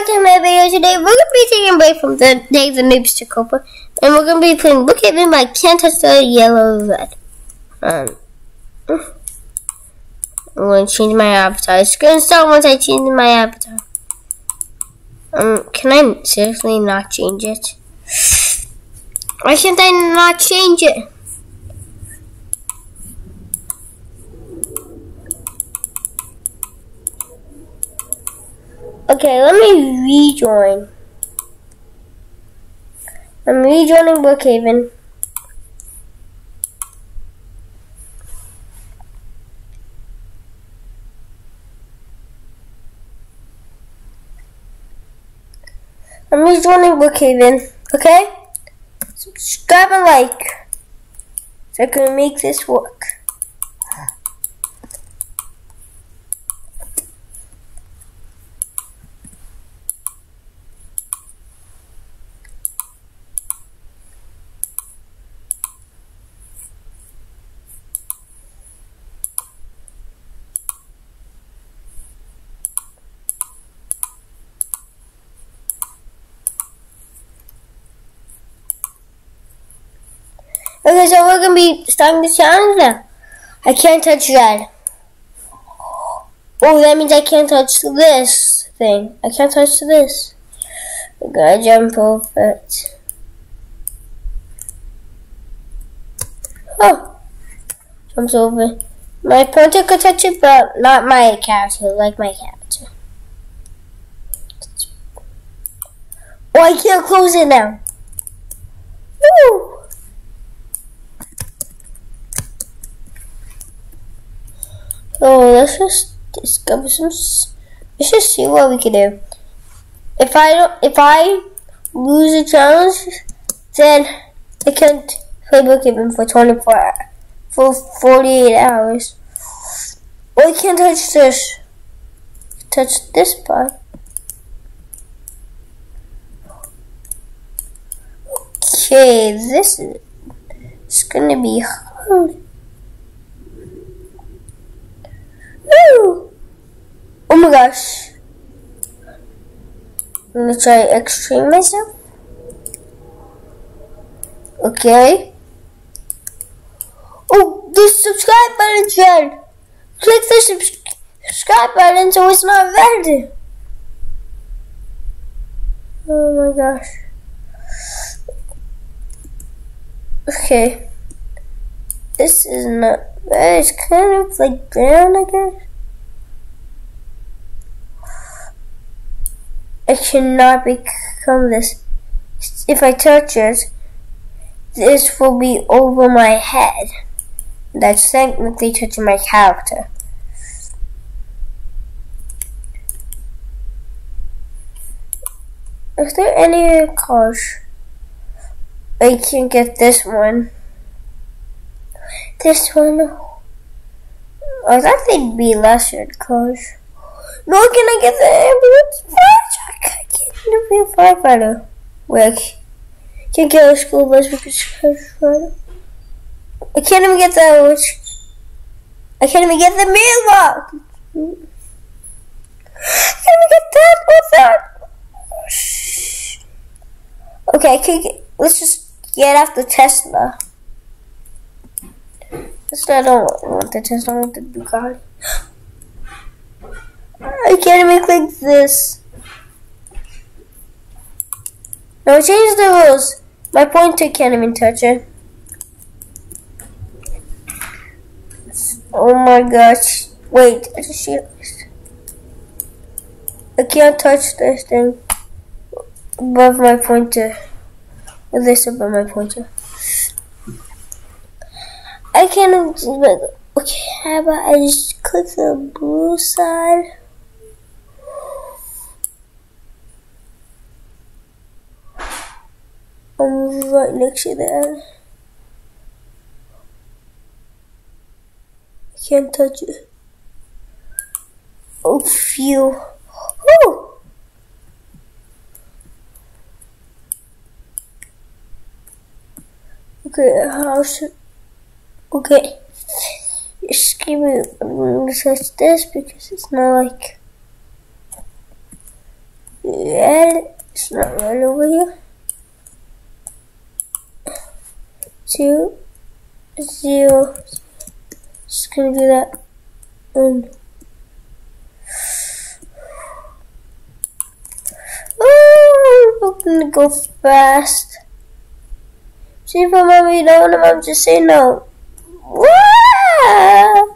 back to my video today. We're gonna be taking a break from the Days of Noobs to Copa, and we're gonna be playing Look at Me by Can't Yellow Red. Um, I'm gonna change my avatar. It's gonna start once I change my avatar. Um, can I seriously not change it? Why can't I not change it? Okay, let me rejoin. I'm rejoining Brookhaven. I'm rejoining Brookhaven, okay? Subscribe and like so I can make this work. Okay, so we're gonna be starting the challenge now. I can't touch that. Oh, that means I can't touch this thing. I can't touch this. I gotta jump over it. Oh, jumps over. My pointer could touch it, but not my character, like my character. Oh, I can't close it now. Woo! Oh, let's just discover some. Let's just see what we can do. If I don't, if I lose a challenge, then I can't play Brookhaven for 24 for 48 hours. I can't touch this. Touch this part. Okay, this is it's gonna be hard. Oh my gosh. I'm gonna try extreme myself. Okay. Oh, the subscribe button's red. Click the subs subscribe button so it's not red. Oh my gosh. Okay. This is not red. It's kind of like brown, I guess. I cannot become this. If I touch it, this will be over my head. That's technically touching my character. Is there any cars? I can get this one. This one. I thought they'd be lesser cars. No, can I get the ambulance can't be a firefighter. Wait, I can't get a school bus because firefighter. I can't even get the. I can't even get the mailbox. I can't even get that. That? Okay, I can get, let's just get off the Tesla. I don't want the Tesla, I want the Bugatti. I can't even click this. No, change the rules. My pointer can't even touch it. Oh my gosh. Wait, I just see I can't touch this thing above my pointer. This above my pointer. I can't. Okay, how about I just click the blue side? I'm right next to that. I can't touch it. Oh, phew. Woo! Okay, how should... Okay. Just give me... I'm gonna touch this because it's not like... Yeah, It's not right over here. Two, zero. Just gonna do that. And oh, I'm gonna go fast. See if I'm you don't, I'm just say no. Wah!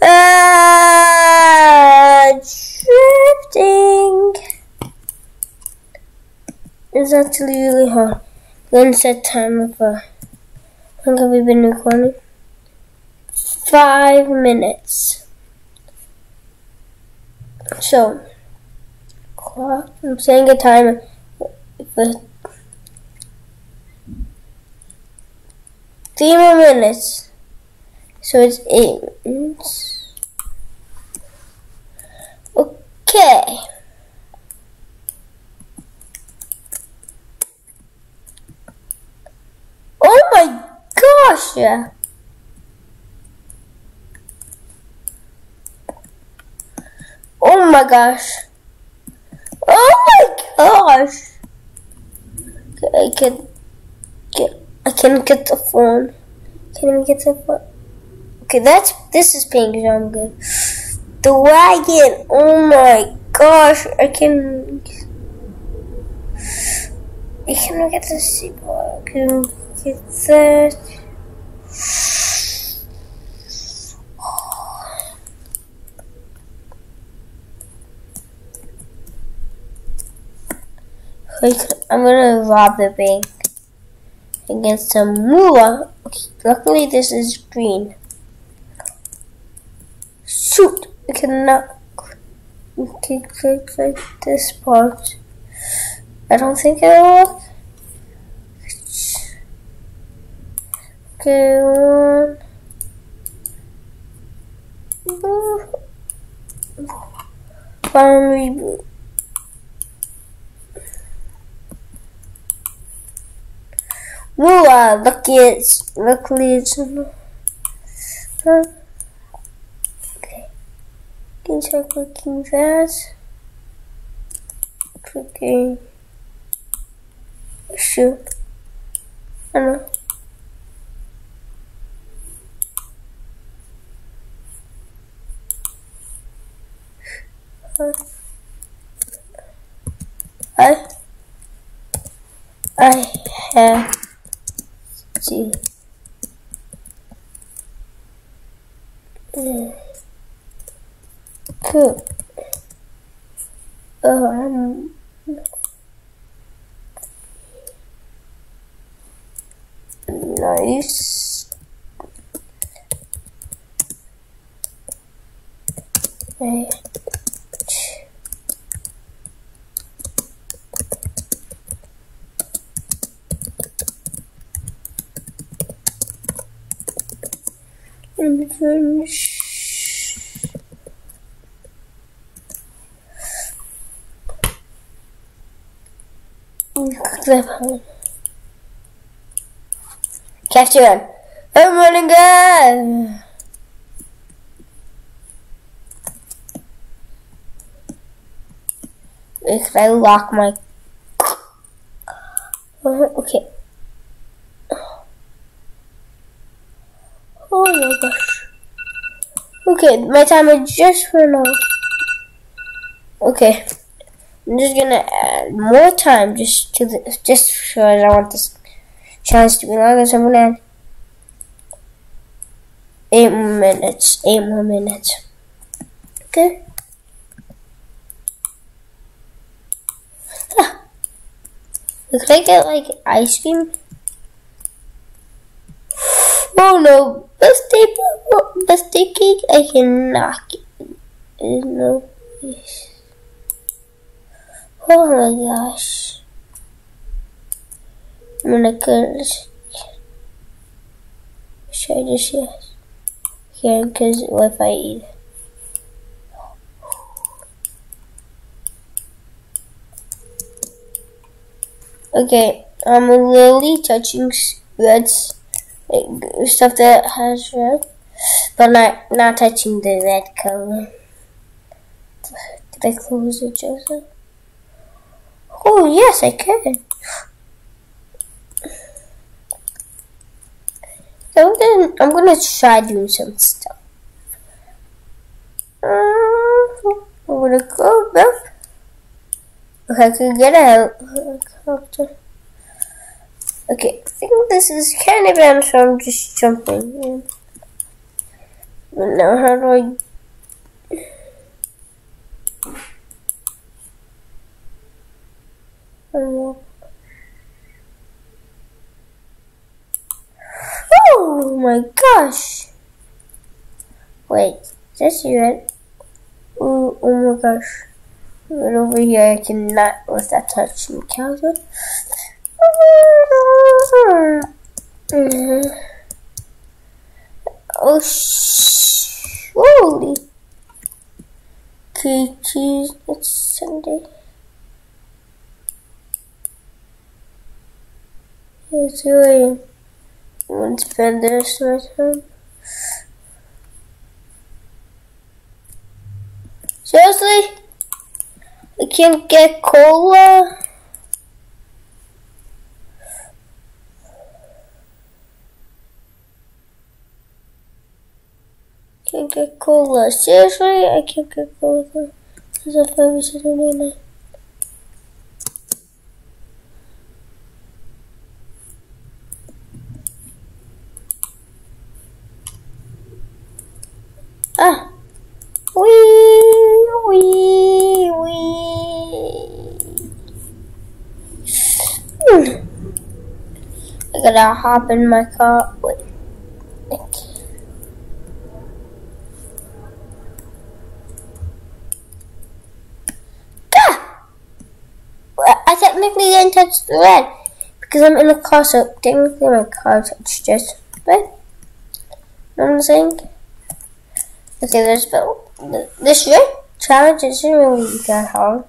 Ah, drifting. It's actually really hard. Then set timer for. Uh, how long have we been recording? Five minutes. So, clock. I'm setting a timer for three more minutes. So it's eight minutes. Okay. Oh my Oh my gosh. Oh my gosh. I can get I can get the phone. Can't even get the phone. Okay, that's this is pink, so I'm good. The wagon. Oh my gosh, I can. I can get the seatbelt. I can get that. I'm gonna rob the bank against some moolah. Okay, luckily this is green. Shoot! I cannot. Okay, click like this part. I don't think it'll work. Okay, one. Farm reboot. Whoa, uh, look luckily it's uh, huh? okay. Can try clicking that. Clicking shoot. I know. I I have to cook um nice. Okay. Catch it. I'm running good. If I lock my okay. Oh my gosh. Okay, my timer just ran out. Okay. I'm just gonna add more time just to the just because I want this chance to be longer, so I'm gonna add eight more minutes. Eight more minutes. Okay. Ah. Could I get like ice cream? Oh no, birthday, birthday cake, I can knock it. No. Oh my gosh. I'm gonna go. Should I just yes? Yeah, because if I eat Okay, I'm literally touching reds stuff that has red, but not not touching the red color. Can I close it, Joseph? Oh, yes, I can. I'm gonna, I'm gonna try doing some stuff. Uh, I'm gonna go back. I can get helicopter. Okay, I think this is bad, so I'm just jumping in. But now, how do I Oh my gosh! Wait, that's it. Oh, oh my gosh. Right over here, I cannot with that touch the Oh, holy. Cheese, it's Sunday. It's really I want to spend the rest of my time. Seriously? I can't get cola? Can't get cola. Seriously? I can't get cola. Because I thought Saturday night. Ah! Wee! Wee! Wee! Hmm. I gotta hop in my car. Wait. Ah! I technically didn't touch the red because I'm in the car, so technically my car touched it. Right? Know what I'm saying? Okay, there's Bill. This year, challenge isn't really that hard.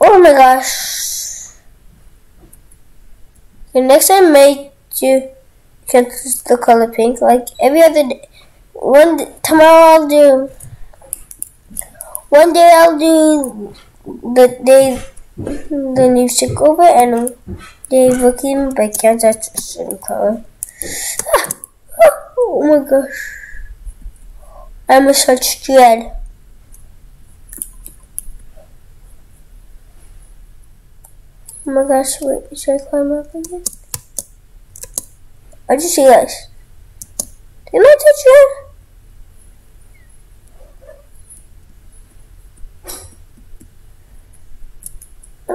Oh my gosh. The next time I do can the color pink like every other day. One tomorrow I'll do one day I'll do the day the new stick over and they can't touch the same color. Ah, oh my gosh. I'm such dread. Oh my gosh, wait, should I climb up again? I just see realized. Didn't I touch that?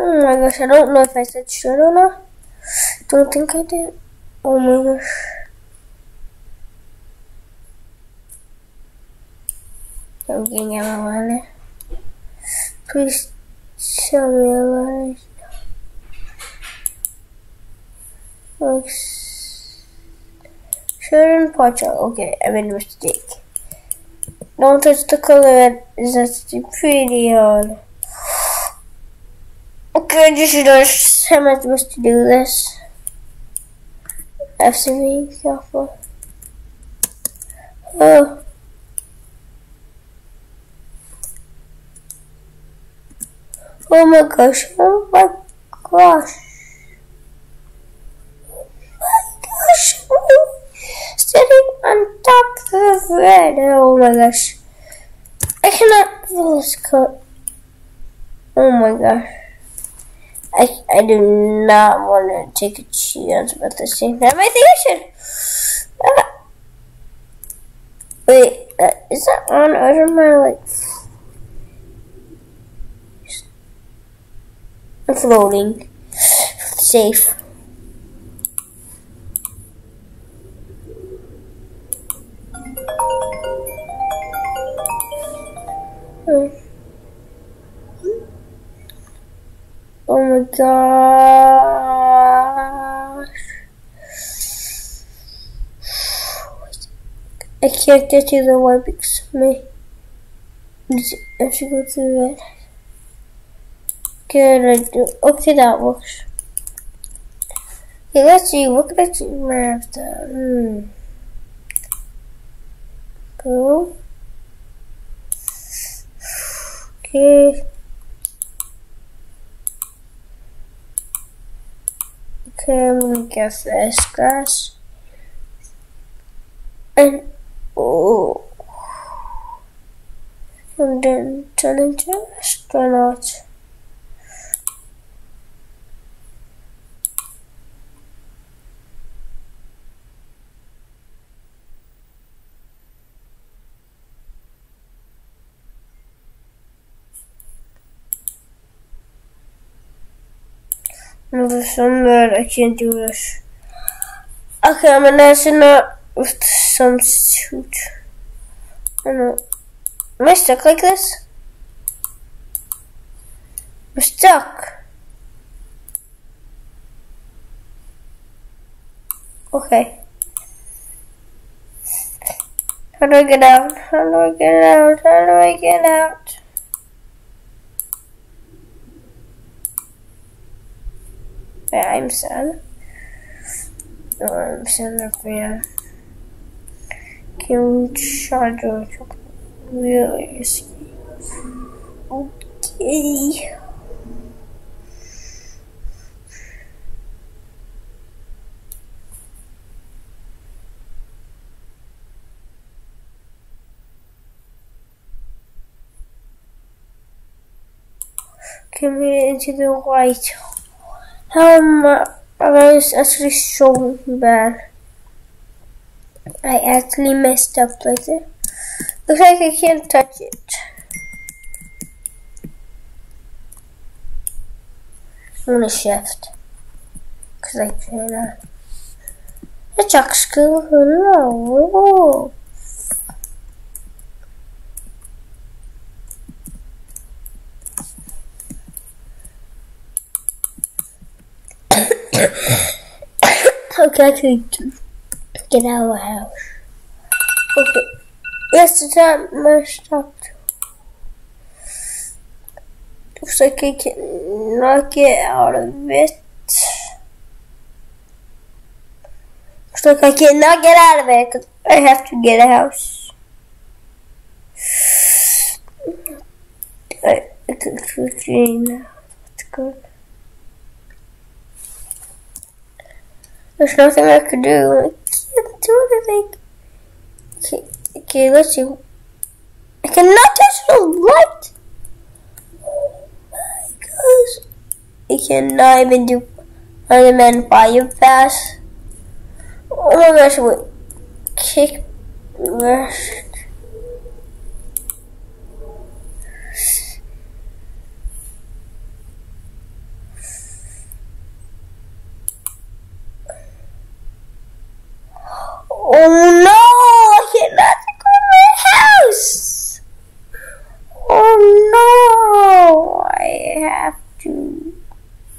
Oh my gosh, I don't know if I touched it or not. Don't think I did. Oh my gosh. I'm getting everyone. Please tell me a lie. Potter. Okay, I made a mistake. Don't touch the color. That's pretty hard. Just realized how am I supposed to do this? I have to be careful. Oh. Oh my gosh, oh my gosh. Oh my gosh, sitting on top of the bed. Oh my gosh. I cannot pull this cut. Oh my gosh. I, I do not want to take a chance with this thing. I think I should. Ah. Wait, uh, is that on over my like floating. Safe. Oh my gosh. I can't get to the white because my I have to go through that. Good, I do. Okay, that works. Okay, let's see. What can I do after? Hmm. Go. Okay. Okay, I'm gonna get this grass. And oh and then turn into astronaut. No, some that I can't do this. Okay, I'm astronaut with some suit. I know. Am I stuck like this? I'm stuck. Okay. How do I get out? How do I get out? How do I get out? I'm sad. I'm sad up there. Can charge really. Okay. Into the white. How was actually so bad. I actually messed up like that. Looks like I can't touch it. I'm gonna shift. Cause I can. The chuck's cool. I can get out of the house. Okay. Yes, the timer stopped. Looks like I cannot get out of it. Looks like I cannot get out of it because I have to get a house. I, can quickly now. That's good. There's nothing I can do. I can't do anything. Okay, okay let's see. I cannot touch the light. My gosh. I cannot even do Iron Man fire fast. Oh my gosh, wait. Kick rush. Oh no! I cannot go to my house! Oh no! I have to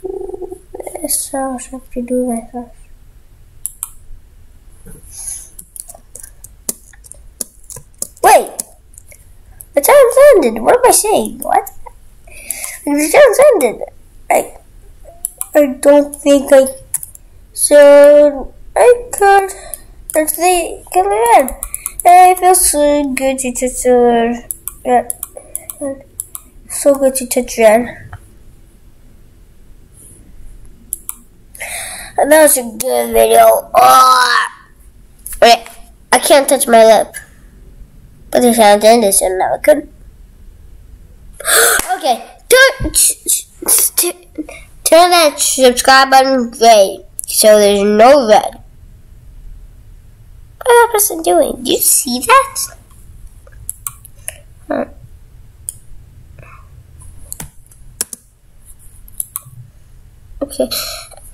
do this. I have to do this. Wait! The time's ended. What am I saying? What? The time's ended. I, I don't think I. So I could. Let's see. Come on. I feel so good to touch her. Yeah. So good to touch her. That was a good video. Oh. Wait, I can't touch my lip. But sound ended, so now I could. okay, turn, turn that subscribe button gray so there's no red. What is that person doing? Do you see that? Okay.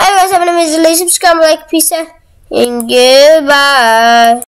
Anyways, have an amazing day. Subscribe, like, peace out, and goodbye.